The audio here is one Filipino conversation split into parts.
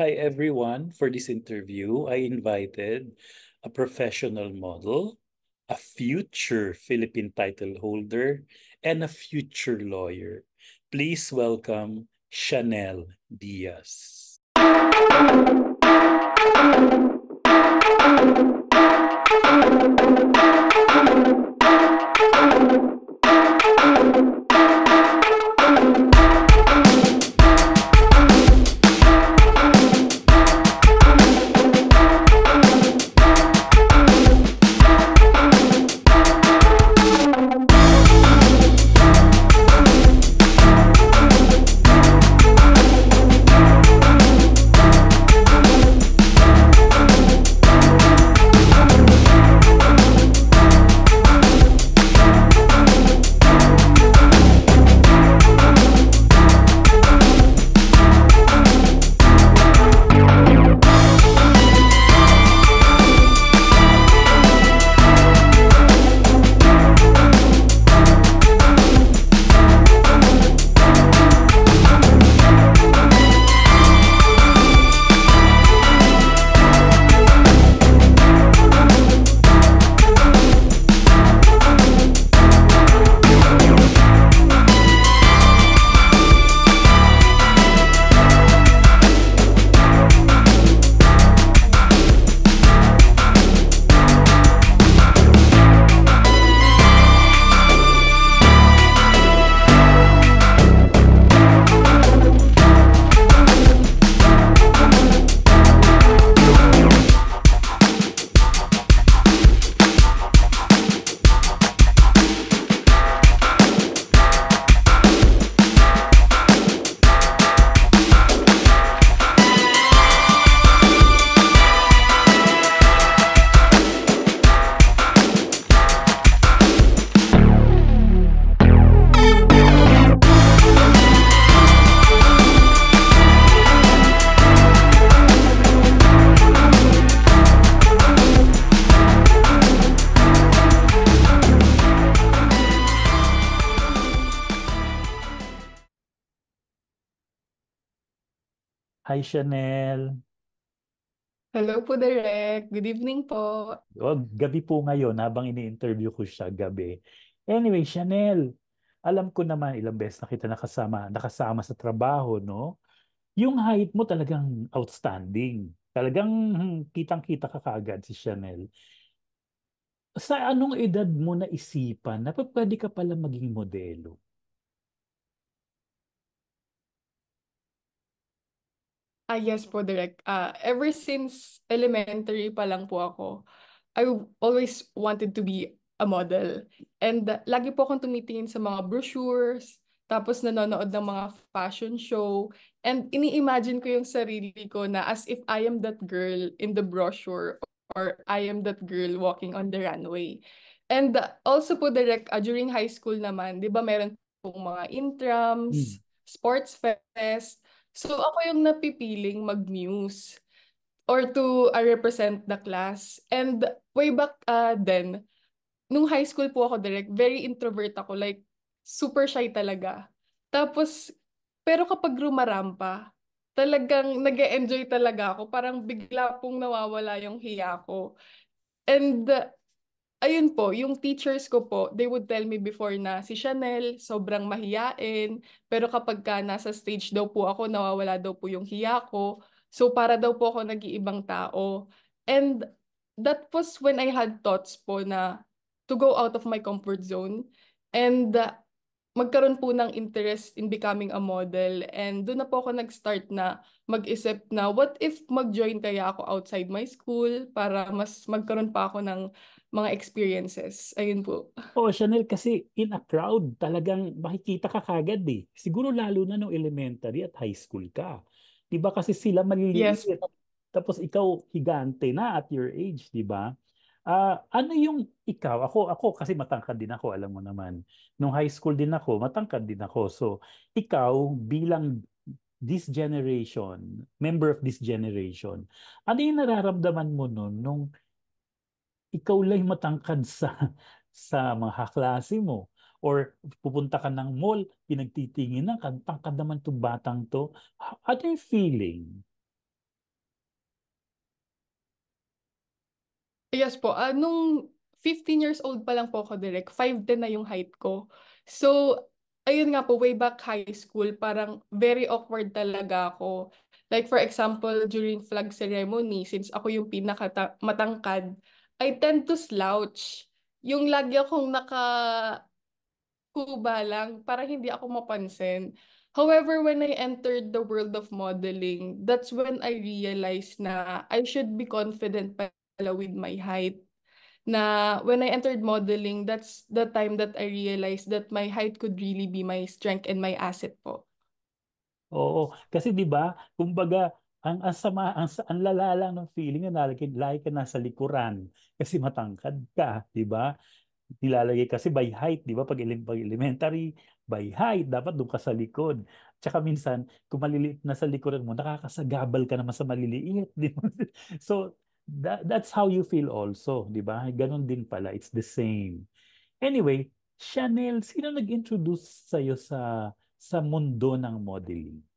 Hi, everyone. For this interview, I invited a professional model, a future Philippine title holder, and a future lawyer. Please welcome Chanel Diaz. Hi, Chanel. Hello po, Direk. Good evening po. Oh, gabi po ngayon habang ini-interview ko siya gabi. Anyway, Chanel, alam ko naman ilang beses na kita nakasama, nakasama sa trabaho, no? Yung height mo talagang outstanding. Talagang hmm, kitang-kita ka kagad si Chanel. Sa anong edad mo na isipan na pwede ka pala maging modelo? Ah, yes po, Direk. Ah, ever since elementary pa lang po ako, I always wanted to be a model. And uh, lagi po akong tumitingin sa mga brochures, tapos nanonood ng mga fashion show, and ini-imagine ko yung sarili ko na as if I am that girl in the brochure or I am that girl walking on the runway. And uh, also po, Direk, uh, during high school naman, di ba meron pong mga intrams, sports fest, So ako yung napipiling mag-muse or to uh, represent the class. And way back uh, then, nung high school po ako direct, very introvert ako. Like, super shy talaga. Tapos, pero kapag rumarampa, talagang nag enjoy talaga ako. Parang bigla pong nawawala yung hiya ko. And ayun po, yung teachers ko po, they would tell me before na si Chanel, sobrang mahiyain, pero kapag ka nasa stage daw po ako, nawawala daw po yung hiya ko. So para daw po ako nag-iibang tao. And that was when I had thoughts po na to go out of my comfort zone. And uh, magkaroon po ng interest in becoming a model. And doon na po ako nag-start na mag-isip na what if mag-join kaya ako outside my school para mas magkaroon pa ako ng mga experiences. Ayun po. Oo, Chanel, kasi in a crowd, talagang makikita ka kagad eh. Siguro lalo na nung elementary at high school ka. Di ba kasi sila Yes maliliit. po. Tapos ikaw higante na at your age, di ba? Ah, ano yung ikaw? Ako, ako kasi matangkad din ako, alam mo naman. Nung high school din ako, matangkad din ako. So, ikaw bilang this generation, member of this generation, ano yung nararamdaman mo nun nung ikaw lang matangkad sa sa mga klase mo or pupunta ka ng mall, pinagtitingin na ka, tangkad naman to batang to. Ano yung feeling? Yes po. Uh, nung 15 years old pa lang po ako direct, 5'10 na yung height ko. So, ayun nga po, way back high school, parang very awkward talaga ako. Like for example, during flag ceremony, since ako yung pinaka matangkad, I tend to slouch. Yung lagi akong naka kuba lang para hindi ako mapansin. However, when I entered the world of modeling, that's when I realized na I should be confident pala with my height. Na when I entered modeling, that's the time that I realized that my height could really be my strength and my asset po. Oo, kasi 'di ba, kumbaga ang ang sama ang, ang lala lang ng feeling na lagi, lagi ka nasa likuran kasi matangkad ka, 'di ba? nilalagay kasi by height, di ba? Pag, pag elementary, by height, dapat doon ka sa likod. Tsaka minsan, kung maliliit na sa likuran mo, nakakasagabal ka naman sa maliliit. Di ba? So, that, that's how you feel also, di ba? Ganon din pala. It's the same. Anyway, Chanel, sino nag-introduce sa'yo sa, sa mundo ng modeling?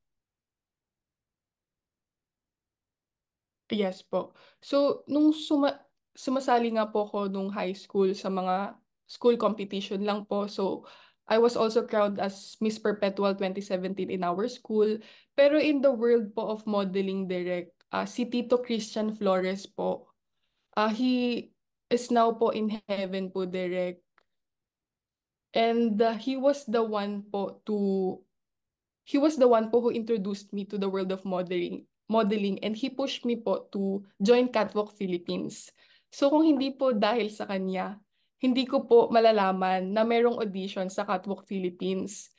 Yes po. So, nung suma sumasali nga po ako nung high school sa mga school competition lang po. So, I was also crowned as Miss Perpetual 2017 in our school. Pero in the world po of modeling direct, uh, si Tito Christian Flores po, uh, he is now po in heaven po direct. And uh, he was the one po to, he was the one po who introduced me to the world of modeling modeling and he pushed me po to join Catwalk Philippines. So kung hindi po dahil sa kanya, hindi ko po malalaman na merong audition sa Catwalk Philippines.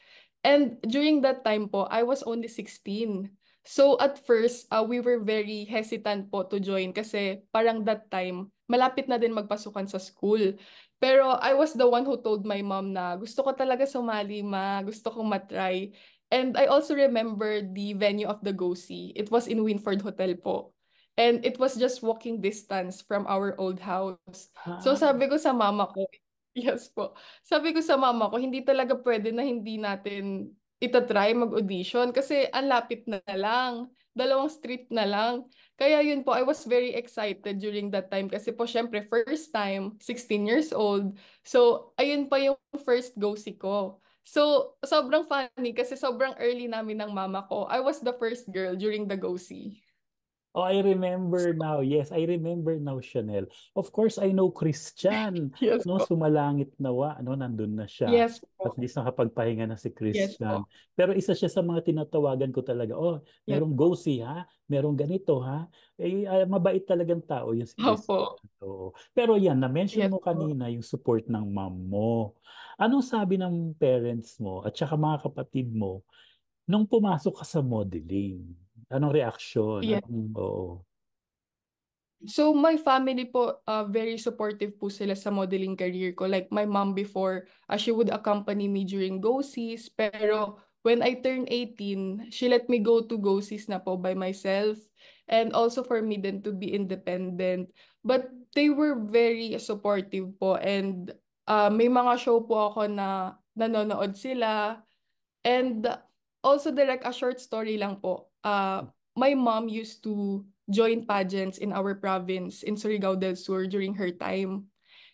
And during that time po, I was only 16. So at first, uh, we were very hesitant po to join kasi parang that time, malapit na din magpasukan sa school. Pero I was the one who told my mom na gusto ko talaga sumali ma, gusto kong matry. And I also remember the venue of the Go-See. It was in Winford Hotel po. And it was just walking distance from our old house. So Ah. sabi ko sa mama ko, yes po. Sabi ko sa mama ko, hindi talaga pwede na hindi natin itatry mag-audition kasi ang lapit na lang. Dalawang street na lang. Kaya yun po, I was very excited during that time kasi po syempre first time, 16 years old. So ayun pa yung first go-see ko. So sobrang funny kasi sobrang early namin ng mama ko. I was the first girl during the go-see. Oh, I remember now. Yes, I remember now, Chanel. Of course, I know Christian. Yes No, po. sumalangit nawa, ano, nandun na siya. Yes po. At least nakapagpahinga na si Yes Christian. po. Pero isa siya sa mga tinatawagan ko talaga. Oh, Yes merong po. go-see ha? Merong ganito ha? Eh, ah, mabait talagang tao yung si Christian. Opo. Pero yan, na-mention Yes mo po. kanina yung support ng mom mo. Anong sabi ng parents mo at saka mga kapatid mo nung pumasok ka sa modeling? Anong reaksyon? Yes. Anong, oo. So my family po, uh, very supportive po sila sa modeling career ko. Like my mom before, uh, she would accompany me during go-sees. Pero when I turned 18, she let me go to go-sees na po by myself. And also for me then to be independent. But they were very supportive po. And uh, may mga show po ako na nanonood sila. And also direct a short story lang po. Uh, my mom used to join pageants in our province in Surigao del Sur during her time.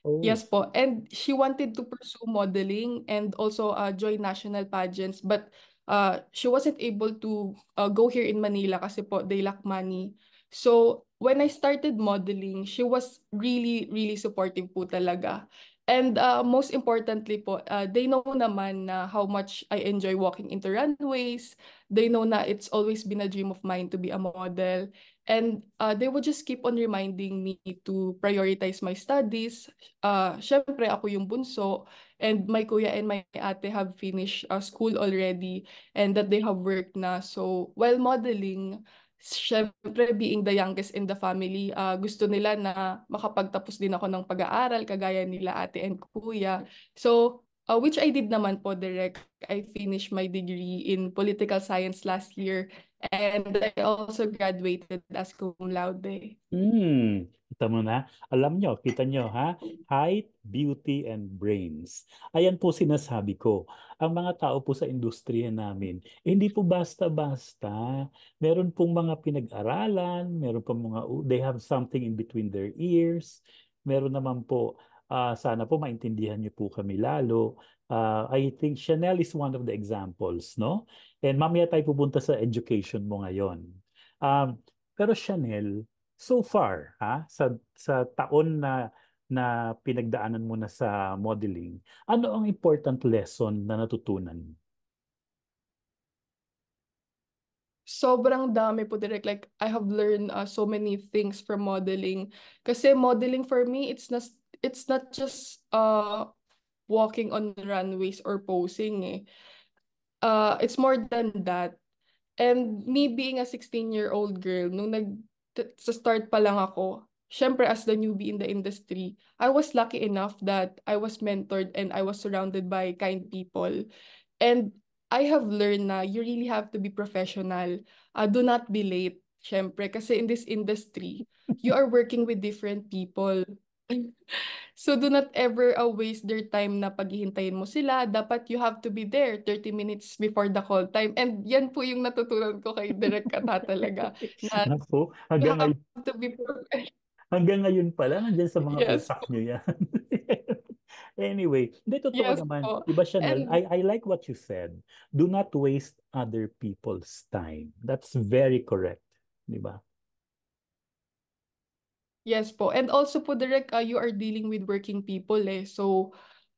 Oh. Yes po. And she wanted to pursue modeling and also uh, join national pageants. But uh, she wasn't able to uh, go here in Manila kasi po they lack money. So when I started modeling, she was really, really supportive po talaga. And uh, most importantly po, uh, they know naman na how much I enjoy walking into runways. They know na it's always been a dream of mine to be a model. And uh, they would just keep on reminding me to prioritize my studies. Uh, Siyempre, ako yung bunso. And my kuya and my ate have finished uh, school already and that they have work na. So, while modeling, syempre being the youngest in the family, uh, gusto nila na makapagtapos din ako ng pag-aaral kagaya nila ate and kuya. So, uh, which I did naman po direct. I finished my degree in political science last year and I also graduated as cum laude. Hmm, kita mo na. Alam nyo, kita nyo ha? Height, beauty, and brains. Ayan po sinasabi ko. Ang mga tao po sa industriya namin, eh, hindi po basta-basta. Meron pong mga pinag-aralan, meron pong mga, they have something in between their ears. meron naman po, ah, sana po maintindihan niyo po kami lalo. Ah, I think Chanel is one of the examples, no? And mamaya tayo pupunta sa education mo ngayon. Um, pero Chanel, so far, ha, sa, sa taon na na pinagdaanan mo na sa modeling, ano ang important lesson na natutunan? Sobrang dami po direct like I have learned uh, so many things from modeling. Kasi modeling for me it's not it's not just uh walking on runways or posing eh. Uh it's more than that. And me being a 16 year old girl nung nag sa start pa lang ako syempre as the newbie in the industry I was lucky enough that I was mentored and I was surrounded by kind people and I have learned na you really have to be professional. Uh, do not be late, syempre. Kasi in this industry, you are working with different people. So do not ever uh, waste their time na paghihintayin mo sila. Dapat you have to be there 30 minutes before the call time. And yan po yung natutunan ko kay Direk Kata talaga. Na Naku, you hanggang, have to be professional. hanggang ngayon pala, nandyan sa mga Yes utak po. nyo yan. Anyway, hindi totoo Yes naman. po. Diba Chanel, And I, I like what you said. Do not waste other people's time. That's very correct. Diba? Yes po. And also po, Direk, uh, you are dealing with working people eh. So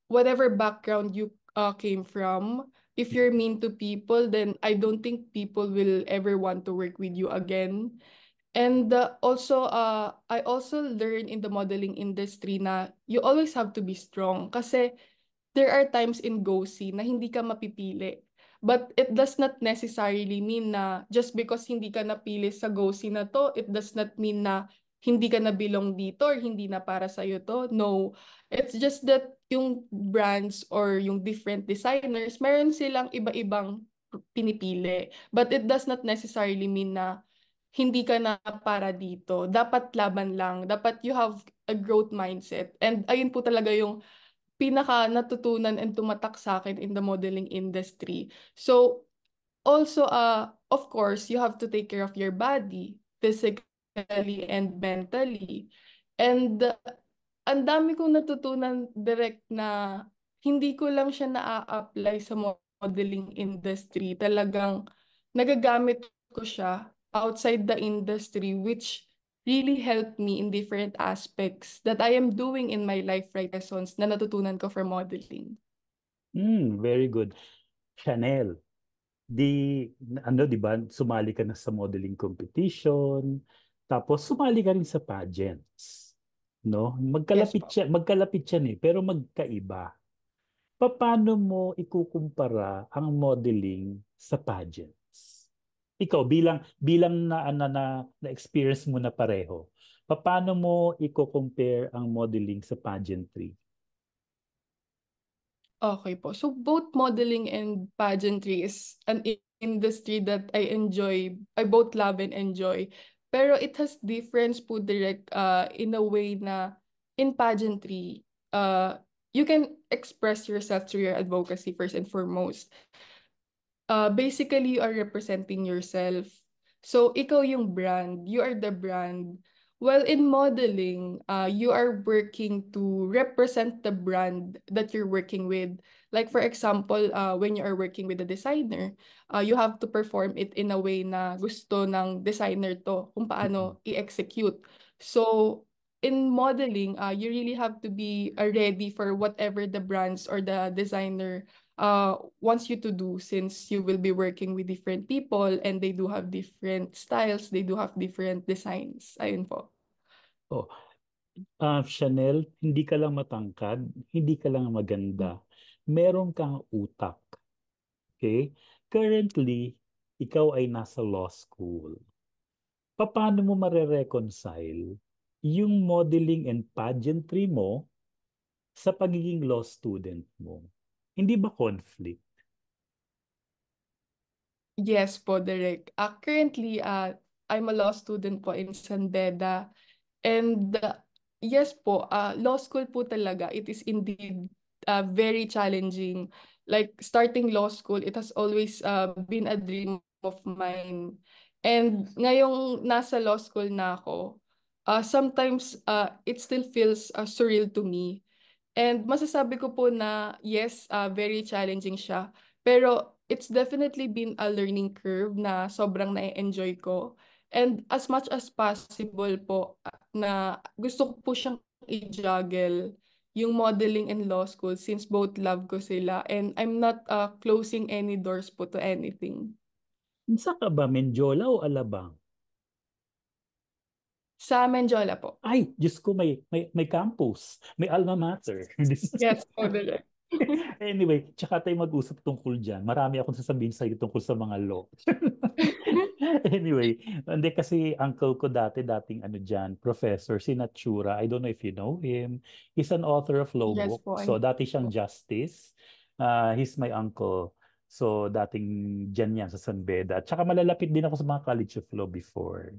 whatever background you uh, came from, if you're mean to people, then I don't think people will ever want to work with you again. And uh, also, uh, I also learned in the modeling industry na you always have to be strong. Kasi there are times in GoSee na hindi ka mapipili. But it does not necessarily mean na just because hindi ka napili sa GoSee na to, it does not mean na hindi ka na belong dito or hindi na para sa'yo to. No. It's just that yung brands or yung different designers, meron silang iba-ibang pinipili. But it does not necessarily mean na hindi ka na para dito. Dapat laban lang. Dapat you have a growth mindset. And ayun po talaga yung pinaka natutunan and tumatak sa akin in the modeling industry. So, also, uh, of course, you have to take care of your body, physically and mentally. And uh, ang dami kong natutunan direct na hindi ko lang siya na-apply sa modeling industry. Talagang nagagamit ko siya outside the industry which really helped me in different aspects that I am doing in my life right lessons na natutunan ko for modeling. Mm, very good. Chanel, di, ano, di ba, sumali ka na sa modeling competition, tapos sumali ka rin sa pageants. No? Yes Magkalapit po. siya, magkalapit siya eh, pero magkaiba. Paano mo ikukumpara ang modeling sa pageants? Ikaw bilang bilang na na, na, na experience mo na pareho. Paano mo iko-compare ang modeling sa pageantry? Okay po. So both modeling and pageantry is an industry that I enjoy. I both love and enjoy. Pero it has difference po direct uh, in a way na in pageantry, uh, you can express yourself through your advocacy first and foremost. Uh, basically, you are representing yourself. So ikaw yung brand. You are the brand. Well, in modeling, uh, you are working to represent the brand that you're working with. Like for example, uh, when you are working with a designer, uh, you have to perform it in a way na gusto ng designer to, kung paano i-execute. So, in modeling, uh, you really have to be uh, ready for whatever the brands or the designer uh, wants you to do since you will be working with different people and they do have different styles, they do have different designs. Ayun po. Oh, ah, Chanel, hindi ka lang matangkad, hindi ka lang maganda. Meron kang utak. Okay? Currently, ikaw ay nasa law school. Paano mo mare-reconcile yung modeling and pageantry mo sa pagiging law student mo? Hindi ba conflict? Yes po, Derek. Uh, currently, uh, I'm a law student po in San Beda. And uh, yes po, uh, law school po talaga, it is indeed uh, very challenging. Like starting law school, it has always uh, been a dream of mine. And ngayong nasa law school na ako, uh, sometimes uh, it still feels uh, surreal to me. And masasabi ko po na yes, uh, very challenging siya. Pero it's definitely been a learning curve na sobrang na-enjoy ko. And as much as possible po na gusto ko po siyang i-juggle yung modeling and law school since both love ko sila and I'm not uh, closing any doors po to anything. Sa ka ba, Menjola o Alabang? Sa Menjola po. Ay, Diyos ko, may, may, may campus. May alma mater. yes, po, direct. anyway, tsaka tayo mag-usap tungkol dyan. Marami akong sasabihin sa iyo tungkol sa mga law. anyway, hindi kasi uncle ko dati, dating ano dyan, professor, si Natura. I don't know if you know him. He's an author of law yes, books. Po, so, dati siyang justice. Uh, he's my uncle. So, dating dyan yan sa San Beda. At saka malalapit din ako sa mga college of law before.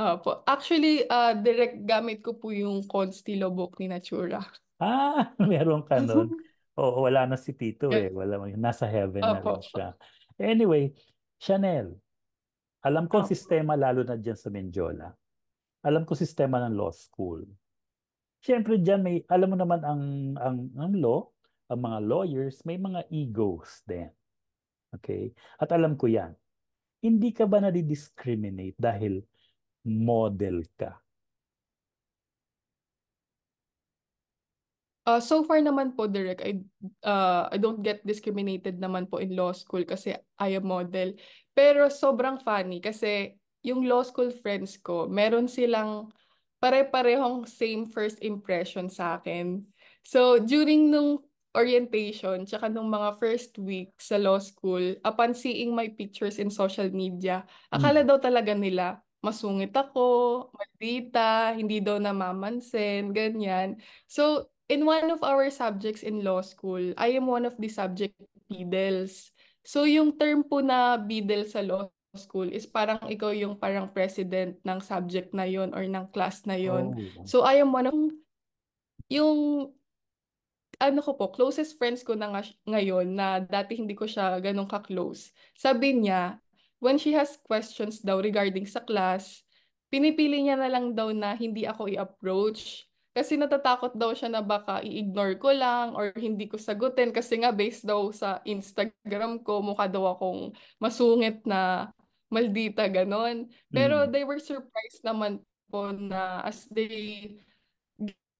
Opo. Actually, uh, direct gamit ko po yung Constilo book ni Natura. Ah, meron ka nun. Oo, wala na si Tito eh. Wala, nasa heaven na rin siya. Anyway, Chanel, alam ko ang sistema lalo na dyan sa Menjola. Alam ko sistema ng law school. Siyempre dyan may, alam mo naman ang, ang, ang law, ang mga lawyers, may mga egos din. Okay? At alam ko yan. Hindi ka ba nadi-discriminate dahil model ka? Uh, so far naman po, Derek, I, uh, I don't get discriminated naman po in law school kasi I am model. Pero sobrang funny kasi yung law school friends ko, meron silang pare-parehong same first impression sa akin. So, during nung orientation, tsaka nung mga first week sa law school, upon seeing my pictures in social media, akala mm. daw talaga nila, masungit ako, maldita, hindi daw namamansin, ganyan. So, in one of our subjects in law school, I am one of the subject bidels. So, yung term po na bidel sa law school is parang ikaw yung parang president ng subject na yon or ng class na yon. Oh. So, I am one of yung ano ko po, closest friends ko na ng ngayon na dati hindi ko siya ganun ka-close. Sabi niya, when she has questions daw regarding sa class, pinipili niya na lang daw na hindi ako i-approach. Kasi natatakot daw siya na baka i-ignore ko lang or hindi ko sagutin kasi nga based daw sa Instagram ko, mukha daw akong masungit na maldita, ganon. Pero mm. they were surprised naman po na as they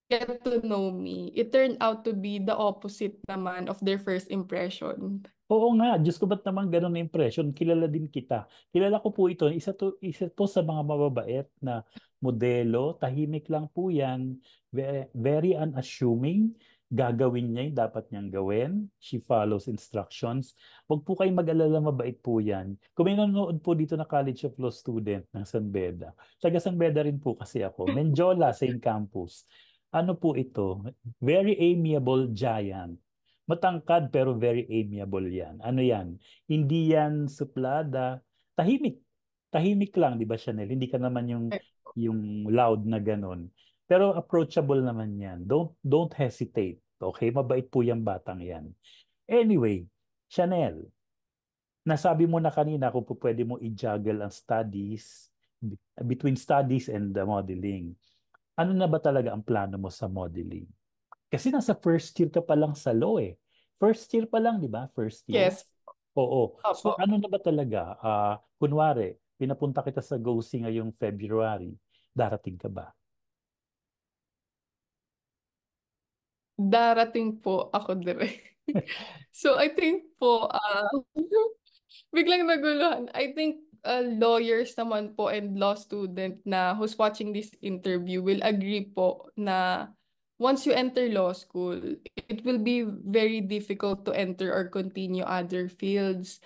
get to know me, it turned out to be the opposite naman of their first impression. Oo nga, Diyos ko ba't naman ganun na impression? Kilala din kita. Kilala ko po ito. Isa to, isa to sa mga mababait na modelo. Tahimik lang po yan. Very, very unassuming. Gagawin niya yung dapat niyang gawin. She follows instructions. Huwag po kayong mag-alala, mabait po yan. Kung may nanonood po dito na College of Law student ng San Beda, taga San Beda rin po kasi ako. Menjola, same campus. Ano po ito? Very amiable giant matangkad pero very amiable yan. Ano yan? Hindi yan suplada. Tahimik. Tahimik lang, di ba Chanel? Hindi ka naman yung yung loud na ganun. Pero approachable naman yan. Don't don't hesitate. Okay? Mabait po yung batang yan. Anyway, Chanel, nasabi mo na kanina kung pwede mo i-juggle ang studies between studies and the modeling. Ano na ba talaga ang plano mo sa modeling? Kasi nasa first year ka pa lang sa law eh. First year pa lang, di ba? First year. Yes. Oo. Opo. So ano na ba talaga? Uh, kunwari, pinapunta kita sa GOSI ngayong February. Darating ka ba? Darating po ako dire. so I think po, uh, biglang naguluhan. I think uh, lawyers naman po and law student na who's watching this interview will agree po na once you enter law school, it will be very difficult to enter or continue other fields.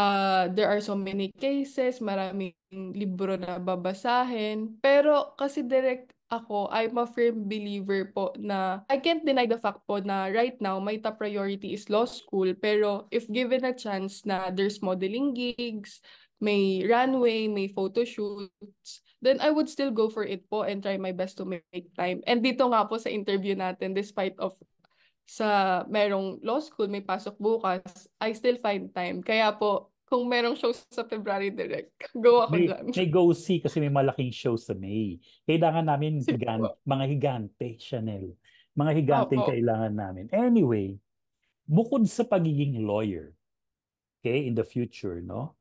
Uh, there are so many cases, maraming libro na babasahin. Pero kasi direct ako, I'm a firm believer po na I can't deny the fact po na right now, my top priority is law school. Pero if given a chance na there's modeling gigs, may runway, may photo shoots, then I would still go for it po and try my best to make time. And dito nga po sa interview natin, despite of sa merong law school, may pasok bukas, I still find time. Kaya po, Kung merong show sa February direct, go ako May, dyan. may go see kasi may malaking show sa May. Kailangan namin higan, mga higante, Chanel. Mga higante kailangan namin. Anyway, bukod sa pagiging lawyer, okay, in the future, no?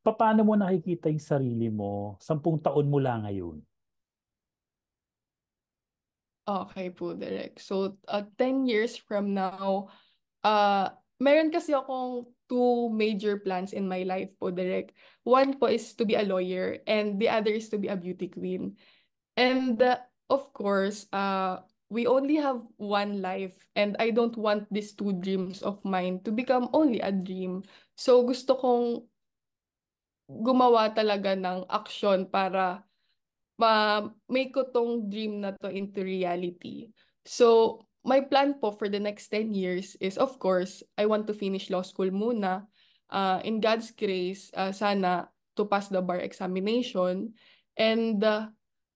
Paano mo nakikita yung sarili mo sampung taon mula ngayon? Okay po, direct. So, uh, 10 years from now, uh, meron kasi akong two major plans in my life po, direct. One po is to be a lawyer and the other is to be a beauty queen. And uh, of course, uh, we only have one life and I don't want these two dreams of mine to become only a dream. So, gusto kong gumawa talaga ng action para ma-make ko tong dream na to into reality. So, my plan po for the next 10 years is, of course, I want to finish law school muna. Uh, in God's grace, uh, sana to pass the bar examination. And, uh,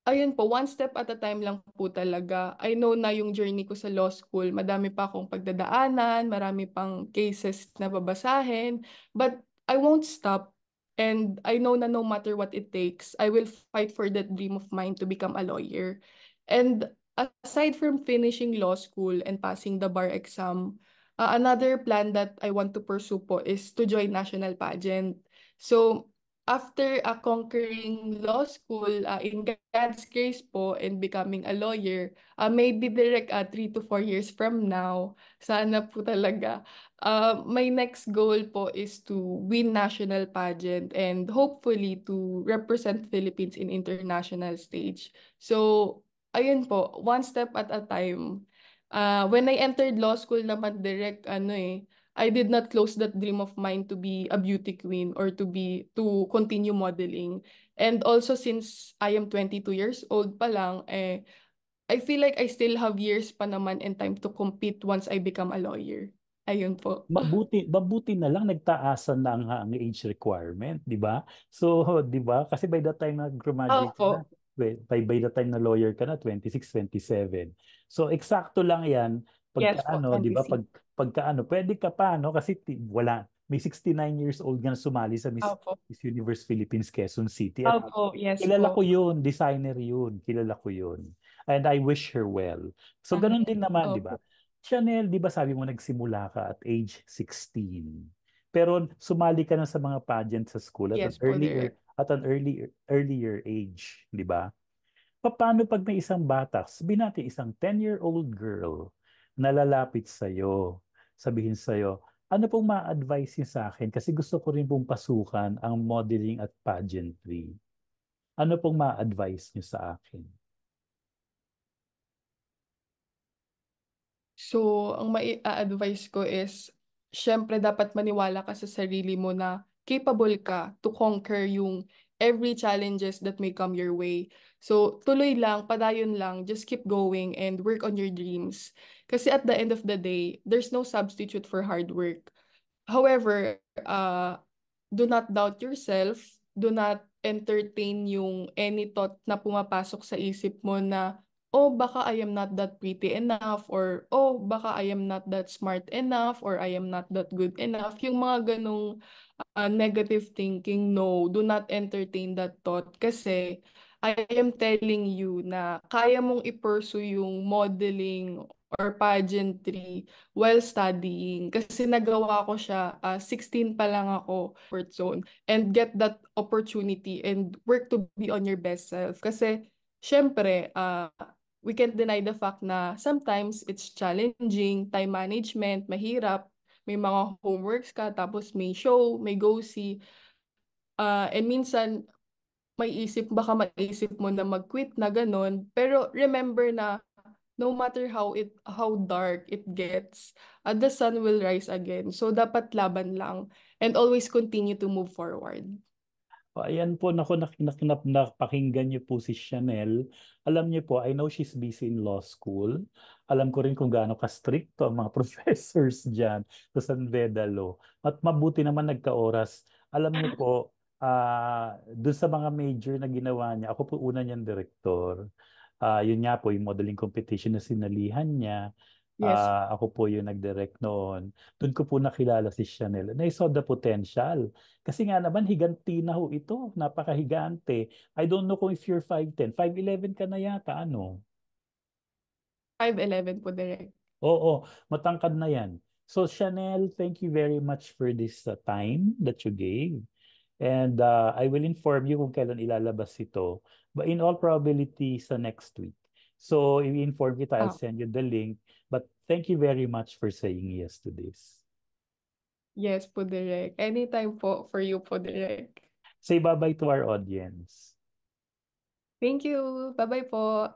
ayun po, one step at a time lang po talaga. I know na yung journey ko sa law school, madami pa akong pagdadaanan, marami pang cases na babasahin, but I won't stop And I know na no matter what it takes, I will fight for that dream of mine to become a lawyer. And aside from finishing law school and passing the bar exam, uh, another plan that I want to pursue po is to join national pageant. So after uh, conquering law school, uh, in God's grace po, and becoming a lawyer, uh, maybe direct uh, three to four years from now, sana po talaga. Uh, my next goal po is to win national pageant and hopefully to represent Philippines in international stage. So, ayun po, one step at a time. Uh, when I entered law school naman direct, ano eh, I did not close that dream of mine to be a beauty queen or to be to continue modeling. And also since I am 22 years old pa lang, eh, I feel like I still have years pa naman and time to compete once I become a lawyer. Ayun po. Mabuti, mabuti na lang nagtaasan na ang, ang age requirement, di ba? So, di ba? Kasi by the time na graduate ka na, by, by the time na lawyer ka na, 26, 27. So, eksakto lang yan. Pagka Yes po, ano, di ba? 26. Pag, pagka ano, pwede ka pa, no? Kasi ti- wala, may 69 years old nga na sumali sa Miss, Opo. Miss Universe Philippines Quezon City. At Opo, yes kilala po. ko yun, designer yun, kilala ko yun. And I wish her well. So, ganun din naman, di ba? Opo. Chanel, di ba sabi mo nagsimula ka at age 16? Pero sumali ka na sa mga pageant sa school at Yes an po, earlier direct. at an early earlier age, di ba? Paano pag may isang bata, sabihin natin isang 10-year-old girl na lalapit sa'yo, sabihin sa'yo, ano pong ma-advise niyo sa akin? Kasi gusto ko rin pong pasukan ang modeling at pageantry. Ano pong ma-advise niyo sa akin? So, ang mai-advise ko is, syempre dapat maniwala ka sa sarili mo na capable ka to conquer yung every challenges that may come your way. So, tuloy lang, padayon lang, just keep going and work on your dreams. Kasi at the end of the day, there's no substitute for hard work. However, uh, do not doubt yourself, do not entertain yung any thought na pumapasok sa isip mo na oh, baka I am not that pretty enough, or oh, baka I am not that smart enough, or I am not that good enough. Yung mga ganong uh, negative thinking, no, do not entertain that thought kasi I am telling you na kaya mong i-pursue yung modeling or pageantry while studying. Kasi nagawa ko siya, uh, 16 pa lang ako, comfort zone, and get that opportunity and work to be on your best self. Kasi, syempre, uh, we can't deny the fact na sometimes it's challenging, time management, mahirap, may mga homeworks ka, tapos may show, may go-see. Uh, and minsan, may isip, baka maisip mo na mag-quit na ganun. Pero remember na no matter how it how dark it gets, uh, the sun will rise again. So dapat laban lang and always continue to move forward. Ayan po, naku, nak, nak, nak, napakinggan niyo po si Chanel. Alam niyo po, I know she's busy in law school. Alam ko rin kung gaano ka-stricto ang mga professors dyan sa San Beda Law. At mabuti naman nagka-oras. Alam niyo po, uh, dun sa mga major na ginawa niya, ako po una niyang direktor. Uh, yun nga po, yung modeling competition na sinalihan niya. Yes. Ah, ako po yung nag-direct noon. Doon ko po nakilala si Chanel. And I saw the potential. Kasi nga naman, higanti na ho ito. Napakahigante. I don't know kung if you're 5'10". 5'11 ka na yata, ano? 5'11 po direct. Oo, matangkad na yan. So Chanel, thank you very much for this uh, time that you gave. And uh, I will inform you kung kailan ilalabas ito. But in all probability, sa next week. So i-inform kita, I'll Ah, send you the link. But thank you very much for saying yes to this. yes po direct. Anytime po for you po direct. Say bye-bye to our audience. Thank you. Bye-bye po.